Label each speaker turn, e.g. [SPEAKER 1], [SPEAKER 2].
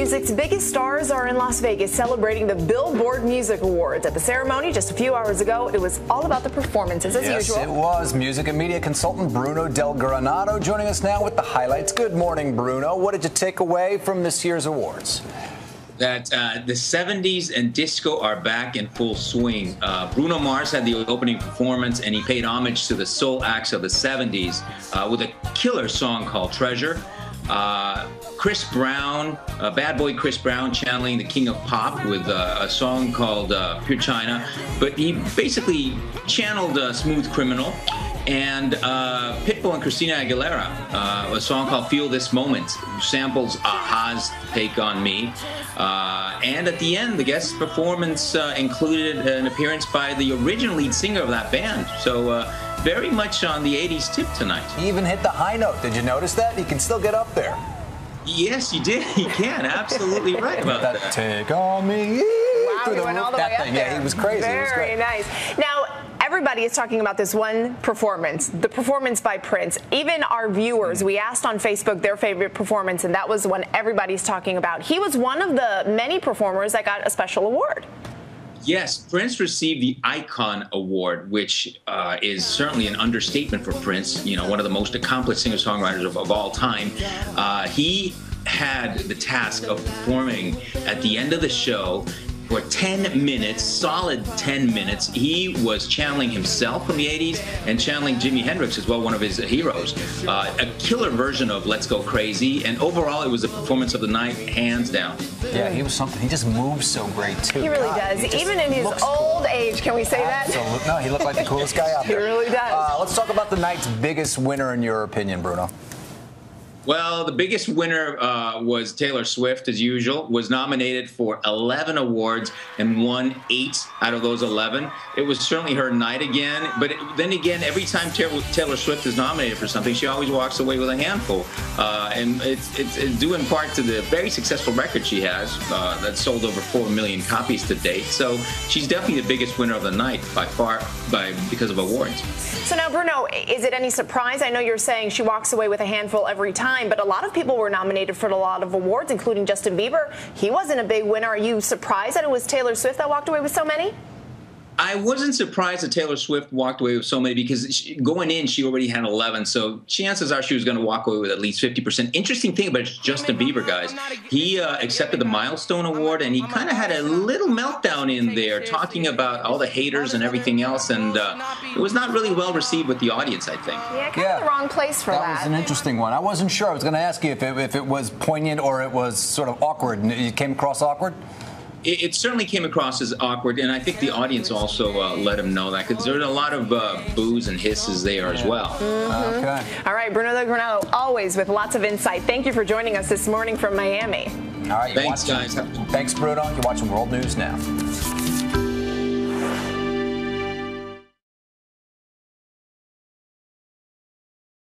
[SPEAKER 1] Music's biggest stars are in Las Vegas celebrating the Billboard Music Awards. At the ceremony just a few hours ago, it was all about the performances as
[SPEAKER 2] yes,
[SPEAKER 1] usual.
[SPEAKER 2] it was. Music and media consultant Bruno Del Granado joining us now with the highlights. Good morning, Bruno. What did you take away from this year's awards?
[SPEAKER 3] that uh, the 70s and disco are back in full swing. Uh, Bruno Mars had the opening performance and he paid homage to the soul acts of the 70s uh, with a killer song called Treasure. Uh, Chris Brown, uh, bad boy Chris Brown, channeling the king of pop with uh, a song called uh, Pure China. But he basically channeled uh, Smooth Criminal and uh, Pitbull and Christina Aguilera, uh, a song called Feel This Moment, samples a-ha's Take On Me. Uh, and at the end, the guest performance uh, included an appearance by the original lead singer of that band. So uh, very much on the 80s tip tonight.
[SPEAKER 2] He even hit the high note. Did you notice that? He can still get up there.
[SPEAKER 3] Yes, you did. He can. Absolutely right about that.
[SPEAKER 2] that. Take on me.
[SPEAKER 1] Wow, he went all the
[SPEAKER 2] that
[SPEAKER 1] way up
[SPEAKER 2] thing.
[SPEAKER 1] there.
[SPEAKER 2] Yeah, he was crazy.
[SPEAKER 1] Very
[SPEAKER 2] was great.
[SPEAKER 1] nice. Now, everybody is talking about this one performance, the performance by Prince. Even our viewers, we asked on Facebook their favorite performance, and that was the one everybody's talking about. He was one of the many performers that got a special award.
[SPEAKER 3] Yes, Prince received the Icon Award, which uh, is certainly an understatement for Prince. You know, one of the most accomplished singer-songwriters of, of all time. Uh, he had the task of performing at the end of the show for 10 minutes, solid 10 minutes. He was channeling himself from the 80s and channeling Jimi Hendrix as well, one of his heroes. Uh, a killer version of Let's Go Crazy, and overall, it was a performance of the night, hands down.
[SPEAKER 2] Yeah, he was something. He just moves so great too.
[SPEAKER 1] He really
[SPEAKER 2] God,
[SPEAKER 1] does.
[SPEAKER 2] he
[SPEAKER 1] Even in his
[SPEAKER 2] looks
[SPEAKER 1] old age, can we say that?
[SPEAKER 2] No, he looked like the coolest guy out there.
[SPEAKER 1] He really does.
[SPEAKER 2] Uh, let's talk about the night's biggest winner in your opinion, Bruno.
[SPEAKER 3] Well, the biggest winner uh, was Taylor Swift, as usual, was nominated for 11 awards and won eight out of those 11. It was certainly her night again. But then again, every time Taylor, Taylor Swift is nominated for something, she always walks away with a handful. Uh, and it's, it's, it's, due in part to the very successful record she has uh, that sold over 4 million copies to date. So she's definitely the biggest winner of the night by far by because of awards.
[SPEAKER 1] So now, Bruno, is it any surprise? I know you're saying she walks away with a handful every time, but a lot of people were nominated for a lot of awards, including Justin Bieber. He wasn't a big winner. Are you surprised that it was Taylor Swift that walked away with so many?
[SPEAKER 3] I wasn't surprised that Taylor Swift walked away with so many because she, going in, she already had 11. So chances are she was going to walk away with at least 50%. Interesting thing about Justin Bieber, guys, he uh, accepted the Milestone Award and he kind of had a little meltdown in there talking about all the haters and everything else. And uh, it was not really well received with the audience, I think.
[SPEAKER 1] Yeah, kind of the wrong place for
[SPEAKER 2] that.
[SPEAKER 1] that.
[SPEAKER 2] was an interesting one. I wasn't sure. I was going to ask you if it, if it was poignant or it was sort of awkward. It came across awkward?
[SPEAKER 3] It, it, certainly came across as awkward, and I think the audience also uh, let him know that because there were a lot of uh, boos and hisses there as well.
[SPEAKER 1] Mm-hmm.
[SPEAKER 2] Okay.
[SPEAKER 1] All right, Bruno Del Granado, always with lots of insight. Thank you for joining us this morning from Miami.
[SPEAKER 2] All right,
[SPEAKER 3] thanks,
[SPEAKER 2] watching,
[SPEAKER 3] guys.
[SPEAKER 2] Thanks, Bruno. You're watching World News now.